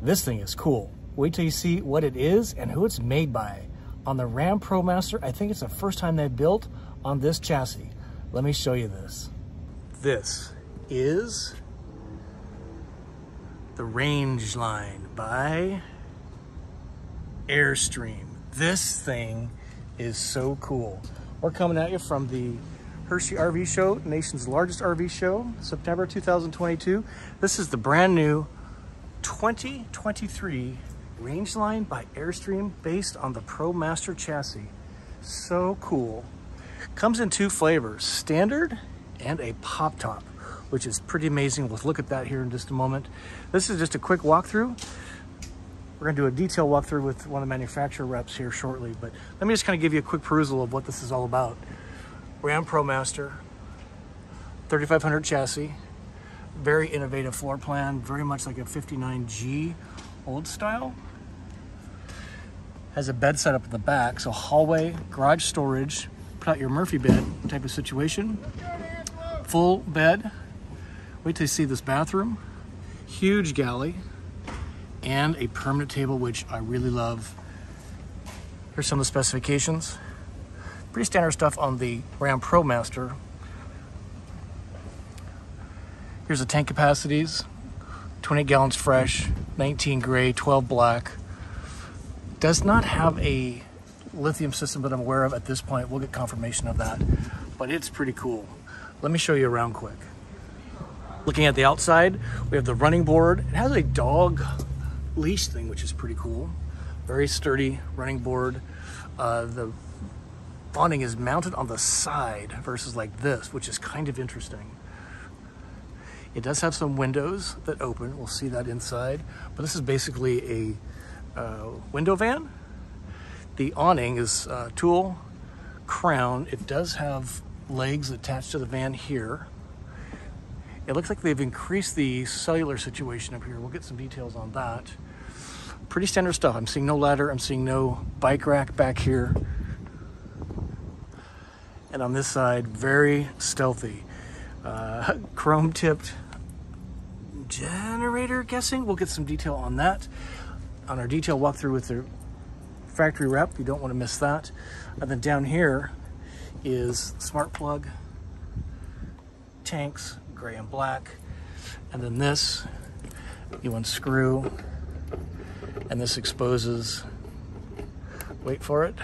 This thing is cool. Wait till you see what it is and who it's made by. On the Ram ProMaster, I think it's the first time they've built on this chassis. Let me show you this. This is the Rangeline by Airstream. This thing is so cool. We're coming at you from the Hershey RV Show, nation's largest RV show, September 2022. This is the brand new 2023 Rangeline by Airstream based on the ProMaster chassis. So cool. Comes in two flavors, standard and a pop top, which is pretty amazing. We'll look at that here in just a moment. This is just a quick walkthrough. We're gonna do a detailed walkthrough with one of the manufacturer reps here shortly, but let me just kind of give you a quick perusal of what this is all about. Ram ProMaster, 3500 chassis, very innovative floor plan, very much like a 59G old style. Has a bed set up at the back, so hallway, garage storage, put out your Murphy bed type of situation. Full bed. Wait till you see this bathroom. Huge galley and a permanent table, which I really love. Here's some of the specifications. Pretty standard stuff on the Ram ProMaster. Here's the tank capacities. 28 gallons fresh, 19 gray, 12 black. Does not have a lithium system that I'm aware of at this point. We'll get confirmation of that, but it's pretty cool. Let me show you around quick. Looking at the outside, we have the running board. It has a dog leash thing, which is pretty cool. Very sturdy running board. Uh, the awning is mounted on the side versus like this, which is kind of interesting. It does have some windows that open. We'll see that inside. But this is basically a uh, window van. The awning is uh, tulle crown. It does have legs attached to the van here. It looks like they've increased the cellular situation up here. We'll get some details on that. Pretty standard stuff. I'm seeing no ladder. I'm seeing no bike rack back here. And on this side, very stealthy. Uh, chrome tipped generator, guessing. We'll get some detail on that on our detail walkthrough with the factory rep. You don't want to miss that. And then down here is smart plug, tanks, gray and black. And then this, you unscrew, and this exposes, wait for it,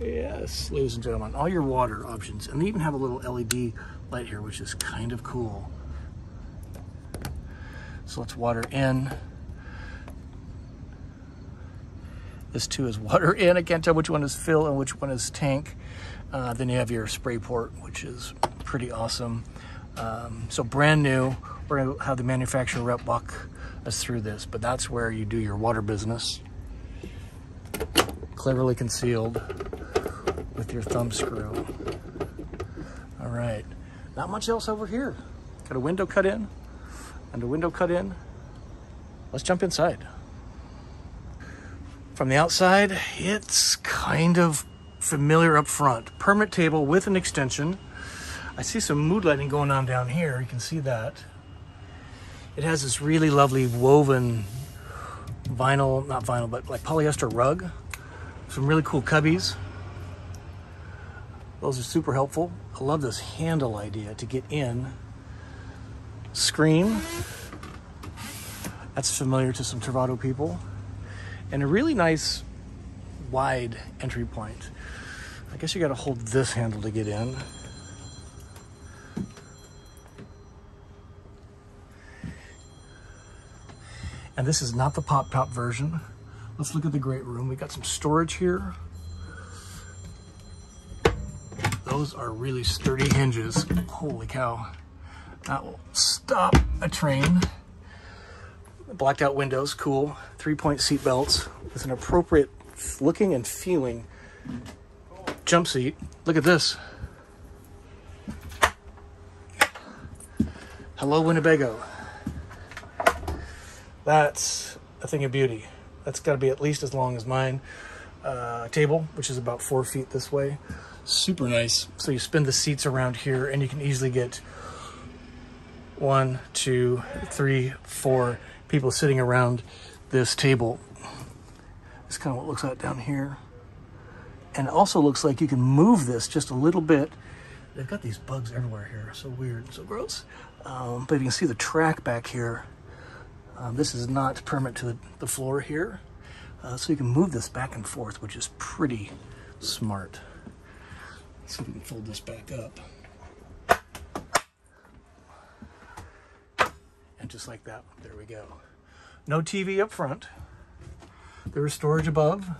Yes, ladies and gentlemen, all your water options. And they even have a little LED light here, which is kind of cool. So let's water in. This too is water in. I can't tell which one is fill and which one is tank. Uh, then you have your spray port, which is pretty awesome. Um, so brand new. We're gonna have the manufacturer rep walk us through this, but that's where you do your water business. Cleverly concealed with your thumb screw. All right, not much else over here. Got a window cut in and a window cut in. Let's jump inside. From the outside, it's kind of familiar up front. Permit table with an extension. I see some mood lighting going on down here. You can see that. It has this really lovely woven vinyl, not vinyl, but like polyester rug. Some really cool cubbies. Those are super helpful. I love this handle idea to get in. Screen. That's familiar to some Travato people. And a really nice wide entry point. I guess you got to hold this handle to get in. And this is not the pop top version. Let's look at the great room. We got some storage here. Those are really sturdy hinges. Holy cow. That will stop a train. Blacked out windows, cool. Three point seat belts with an appropriate looking and feeling jump seat. Look at this. Hello, Winnebago. That's a thing of beauty. That's got to be at least as long as mine. Uh, table, which is about four feet this way super nice. So you spin the seats around here and you can easily get one, two, three, four people sitting around this table. It's kind of what looks like down here. And it also looks like you can move this just a little bit. They've got these bugs everywhere here. So weird, so gross. Um, but you can see the track back here. Um, this is not permanent to the, the floor here. Uh, so you can move this back and forth, which is pretty smart. Let's see if we can fold this back up. Just like that, there we go. No TV up front. There is storage above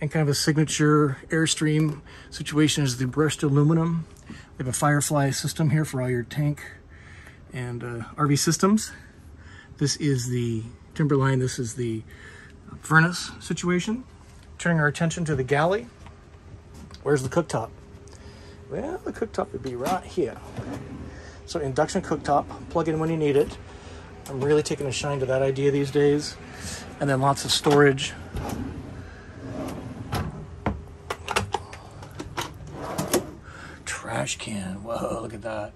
and kind of a signature Airstream situation is the brushed aluminum. We have a Firefly system here for all your tank and uh, RV systems. This is the Timberline. This is the furnace situation. Turning our attention to the galley. Where's the cooktop? Well, the cooktop would be right here. So induction cooktop, plug in when you need it. I'm really taking a shine to that idea these days. And then lots of storage trash can. Whoa, look at that.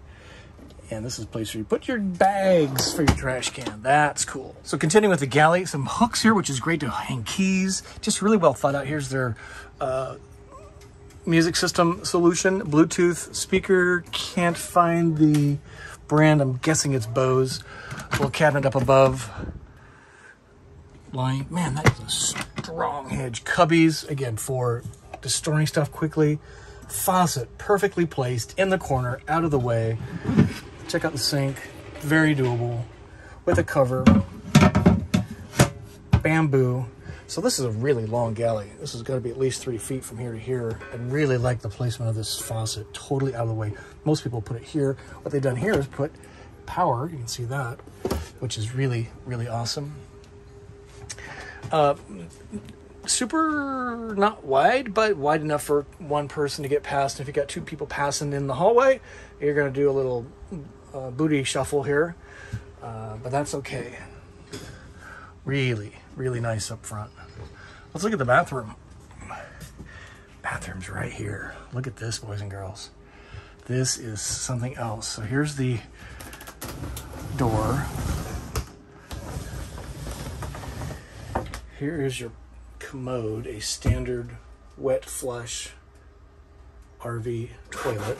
And this is a place where you put your bags for your trash can. That's cool. So continuing with the galley, some hooks here, which is great to hang keys. Just really well thought out. Here's their uh, music system solution. Bluetooth speaker. Can't find the brand. I'm guessing it's Bose. Little cabinet up above. Line. Man, that is a strong hedge. Cubbies, again, for storing stuff quickly faucet perfectly placed in the corner, out of the way. Check out the sink, very doable, with a cover, bamboo. So this is a really long galley. This is gonna be at least three feet from here to here. I really like the placement of this faucet, totally out of the way. Most people put it here. What they've done here is put power, you can see that, which is really, really awesome. Uh, super not wide, but wide enough for one person to get past. If you got two people passing in the hallway, you're going to do a little uh, booty shuffle here, uh, but that's okay. Really, really nice up front. Let's look at the bathroom. Bathroom's right here. Look at this, boys and girls. This is something else. So here's the door. Here is your commode a standard wet flush RV toilet.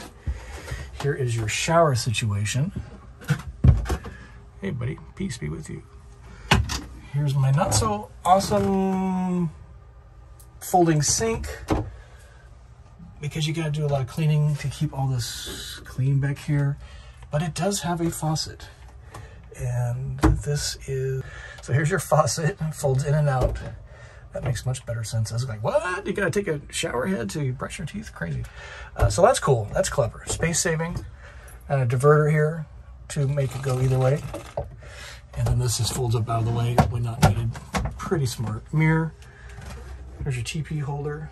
Here is your shower situation. Hey buddy, peace be with you. Here's my not so awesome folding sink because you gotta do a lot of cleaning to keep all this clean back here. But it does have a faucet. And this is, so here's your faucet, folds in and out. That makes much better sense. I was like, what? You gotta take a shower head to brush your teeth? Crazy. Uh, so that's cool. That's clever. Space saving. And a diverter here to make it go either way. And then this just folds up out of the way when not needed. Pretty smart. Mirror. There's your TP holder.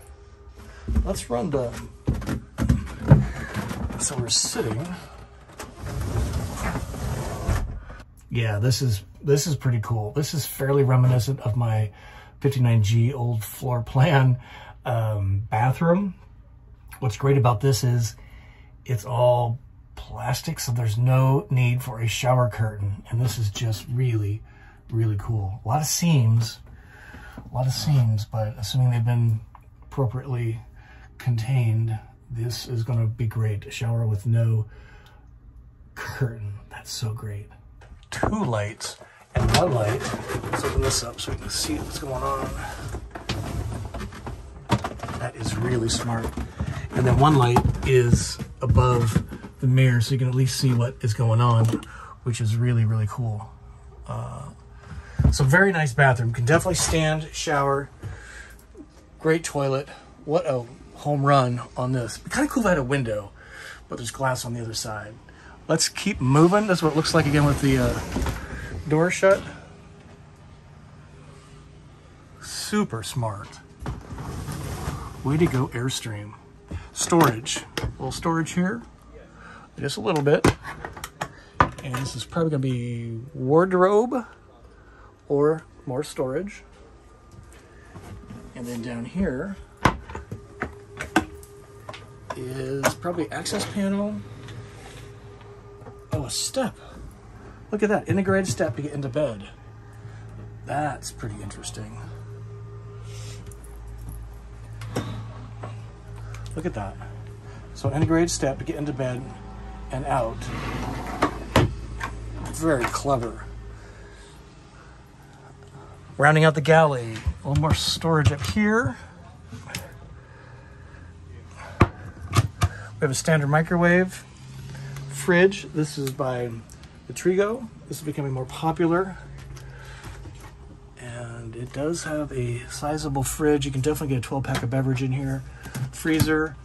Let's run the... So we're sitting. Yeah, this is this is pretty cool. This is fairly reminiscent of my 59G old floor plan um, bathroom. What's great about this is it's all plastic, so there's no need for a shower curtain. And this is just really, really cool. A lot of seams, a lot of seams, but assuming they've been appropriately contained, this is gonna be great. A shower with no curtain. That's so great. Two lights and one light. Let's open this up so we can see what's going on. That is really smart. And then one light is above the mirror so you can at least see what is going on, which is really, really cool. Uh, so very nice bathroom. Can definitely stand, shower, great toilet. What a home run on this. Kind of cool that a window, but there's glass on the other side. Let's keep moving. That's what it looks like again with the uh, door shut. Super smart. Way to go, Airstream. Storage. A little storage here. Just a little bit. And this is probably going to be wardrobe or more storage. And then down here is probably access panel. Oh, a step. Look at that, integrated step to get into bed. That's pretty interesting. Look at that. So integrated step to get into bed and out. Very clever. Rounding out the galley, a little more storage up here. We have a standard microwave, fridge. This is by the Trigo. This is becoming more popular. And it does have a sizable fridge. You can definitely get a 12 pack of beverage in here. Freezer.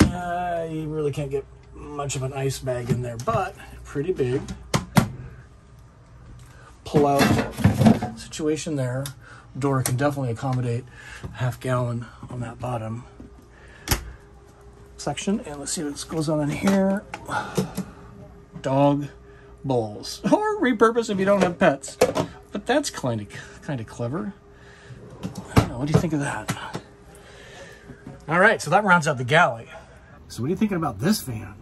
Uh, you really can't get much of an ice bag in there, but pretty big. Pull out situation there. Door can definitely accommodate half gallon on that bottom section. And let's see what goes on in here. Dog bowls. Or repurpose if you don't have pets. But that's kind of kind of clever. Know, what do you think of that? All right, so that rounds out the galley. So what are you thinking about this van?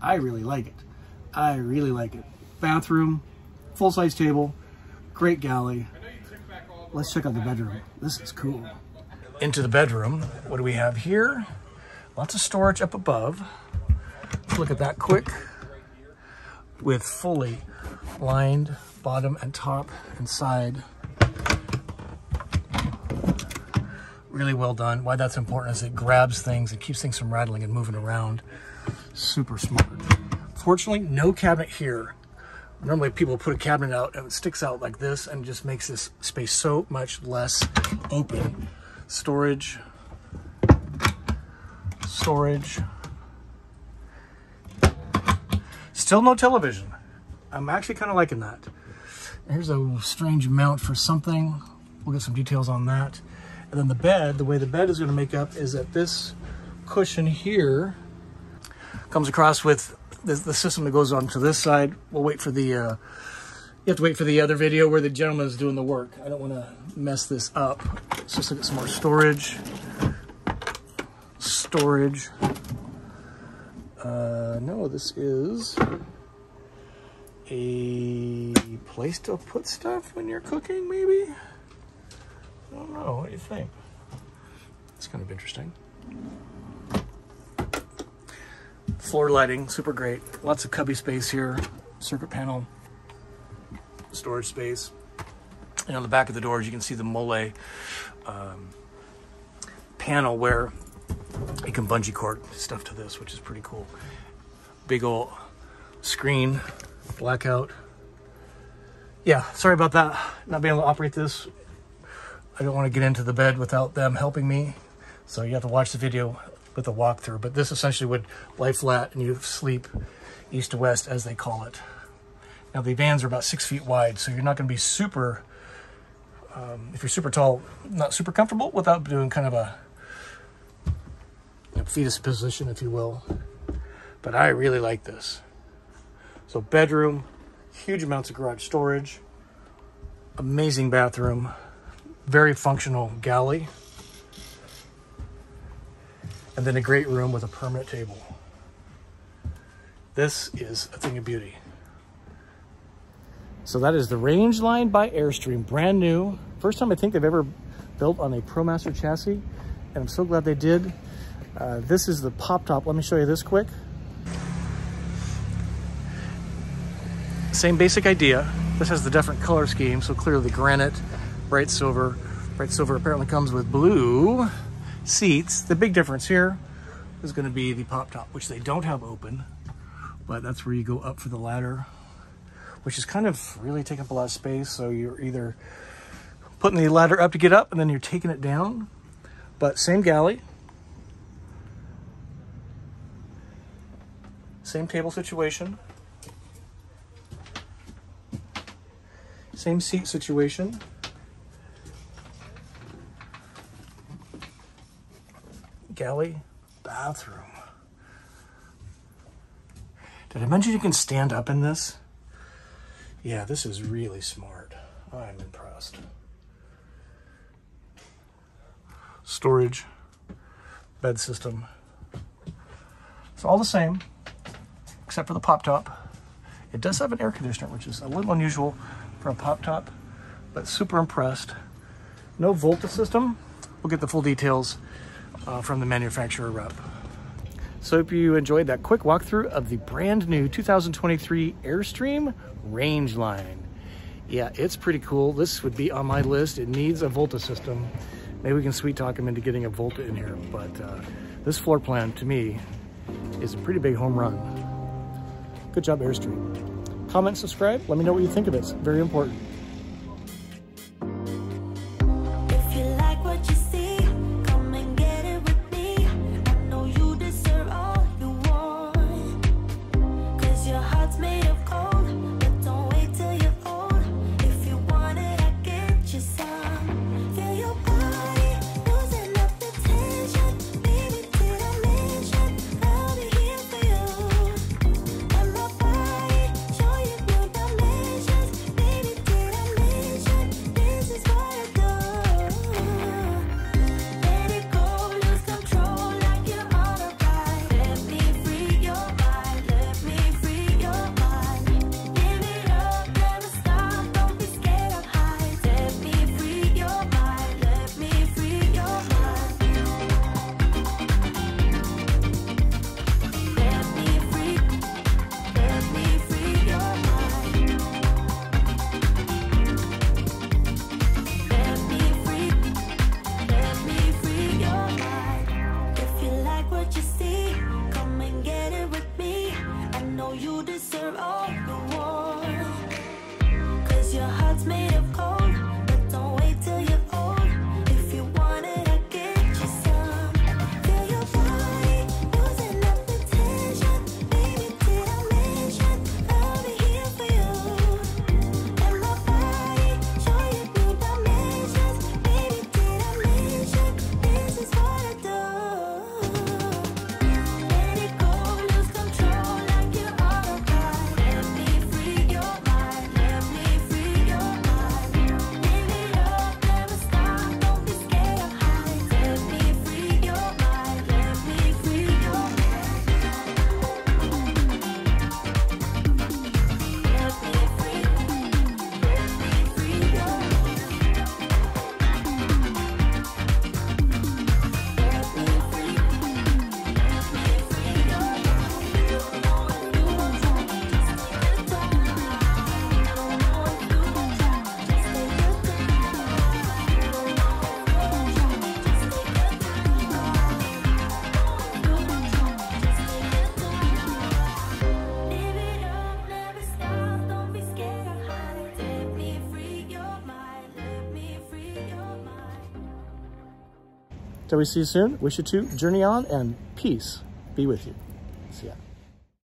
I really like it. I really like it. Bathroom, full-size table, great galley. Let's check out the bedroom. This is cool. Into the bedroom, what do we have here? Lots of storage up above. Let's look at that quick. With fully lined bottom and top and side. Really well done. Why that's important is it grabs things and keeps things from rattling and moving around. Super smart. Fortunately, no cabinet here. Normally people put a cabinet out and it sticks out like this and just makes this space so much less open. Storage, storage. Still no television. I'm actually kind of liking that. Here's a strange mount for something. We'll get some details on that. And then the bed, the way the bed is going to make up is that this cushion here comes across with the, the system that goes on to this side. We'll wait for the, uh, you have to wait for the other video where the gentleman is doing the work. I don't want to mess this up. Let's just look at some more storage. Storage. Uh, no, this is a place to put stuff when you're cooking, maybe? I don't know. What do you think? It's kind of interesting. Floor lighting, super great. Lots of cubby space here. Circuit panel, storage space. And on the back of the doors, you can see the MOLLE um, panel where you can bungee cord stuff to this, which is pretty cool. Big old screen, blackout. Yeah, sorry about that. Not being able to operate this. I don't want to get into the bed without them helping me. So you have to watch the video with a walkthrough. But this essentially would lie flat and you sleep east to west as they call it. Now the vans are about six feet wide, so you're not going to be super, um, if you're super tall, not super comfortable without doing kind of a fetus position, if you will. But I really like this. So bedroom, huge amounts of garage storage, amazing bathroom, very functional galley, and then a great room with a permanent table. This is a thing of beauty. So that is the Rangeline by Airstream, brand new. First time I think they've ever built on a ProMaster chassis, and I'm so glad they did. Uh, this is the pop top. Let me show you this quick. Same basic idea. This has the different color scheme, so clearly the granite, bright silver. Bright silver apparently comes with blue seats. The big difference here is going to be the pop top, which they don't have open, but that's where you go up for the ladder, which is kind of really taking up a lot of space. So you're either putting the ladder up to get up and then you're taking it down, but same galley, same table situation. Same seat situation. Galley bathroom. Did I mention you can stand up in this? Yeah, this is really smart. I'm impressed. Storage, bed system. It's all the same, except for the pop top. It does have an air conditioner, which is a little unusual for a pop top, but super impressed. No Volta system. We'll get the full details uh, from the manufacturer rep. So hope you enjoyed that quick walkthrough of the brand new 2023 Airstream Rangeline. Yeah, it's pretty cool. This would be on my list. It needs a Volta system. Maybe we can sweet talk him into getting a Volta in here. But uh, this floor plan, to me, is a pretty big home run. Good job, Airstream. Comment, subscribe. Let me know what you think of it. It's very important. We see you soon, wish you to journey on and peace be with you.